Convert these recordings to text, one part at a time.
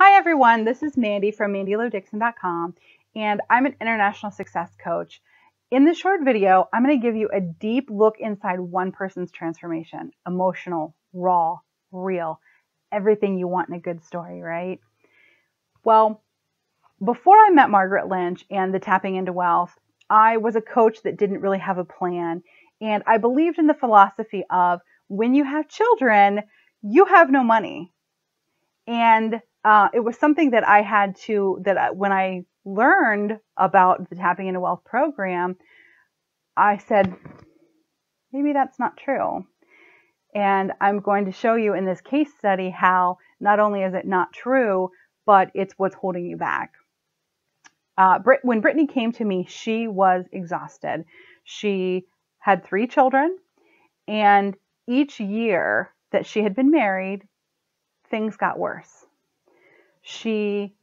Hi everyone, this is Mandy from MandyLoDickson.com and I'm an international success coach. In this short video, I'm going to give you a deep look inside one person's transformation. Emotional, raw, real, everything you want in a good story, right? Well, before I met Margaret Lynch and the Tapping into Wealth, I was a coach that didn't really have a plan. And I believed in the philosophy of when you have children, you have no money. And uh, it was something that I had to, that I, when I learned about the Tapping into Wealth program, I said, maybe that's not true. And I'm going to show you in this case study how not only is it not true, but it's what's holding you back. Uh, Brit- when Brittany came to me, she was exhausted. She had three children, and each year that she had been married, things got worse. She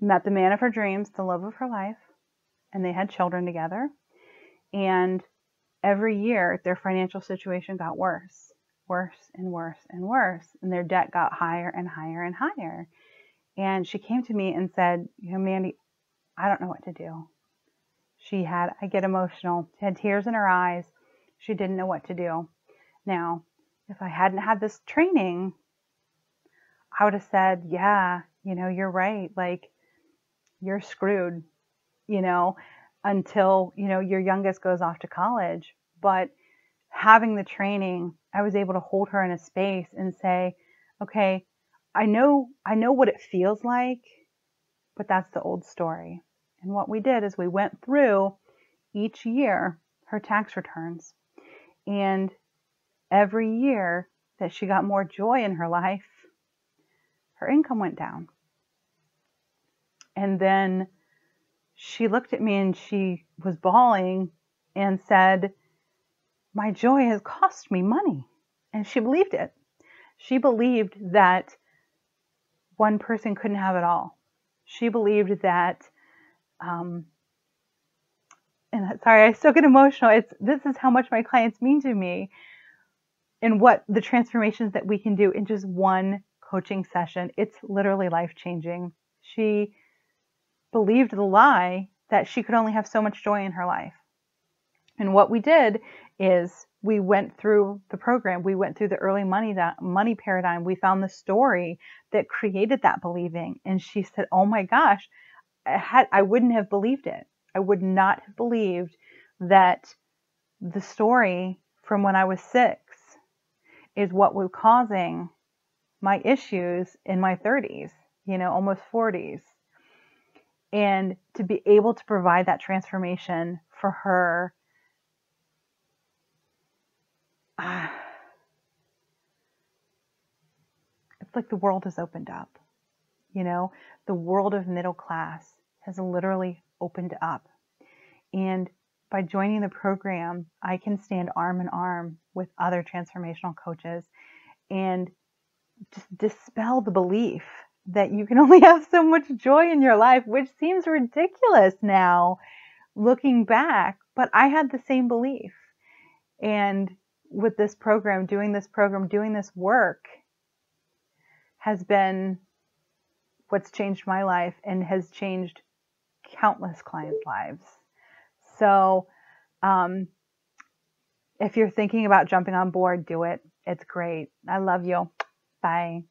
met the man of her dreams, the love of her life, and they had children together. And every year, their financial situation got worse, worse and worse and worse. And their debt got higher and higher and higher. And she came to me and said, You know, Mandy, I don't know what to do. She had, I get emotional. She had tears in her eyes. She didn't know what to do. Now, if I hadn't had this training, I would have said, Yeah, you know, you're right. Like, you're screwed, you know, until, you know, your youngest goes off to college. But having the training, I was able to hold her in a space and say, okay, I know, I know what it feels like, but that's the old story. And what we did is we went through each year her tax returns. And every year that she got more joy in her life, her income went down. And then she looked at me and she was bawling and said, My joy has cost me money. And she believed it. She believed that one person couldn't have it all. She believed that, um, and sorry, I still get emotional. It's this is how much my clients mean to me, and what the transformations that we can do in just one coaching session. It's literally life changing. She believed the lie that she could only have so much joy in her life. And what we did is we went through the program. We went through the early money that money paradigm. We found the story that created that believing. And she said, "Oh my gosh, I had I wouldn't have believed it. I would not have believed that the story from when I was 6 is what was causing my issues in my 30s, you know, almost 40s and to be able to provide that transformation for her uh, it's like the world has opened up you know? The world of middle class has literally opened up. And by joining the program i can stand arm in arm with other transformational coaches and just dispel the belief that you can only have so much joy in your life, which seems ridiculous now looking back. But I had the same belief. And with this program, doing this program, doing this work has been what's changed my life and has changed countless clients' lives. So, um, if you're thinking about jumping on board, do it. It's great. I love you. Bye.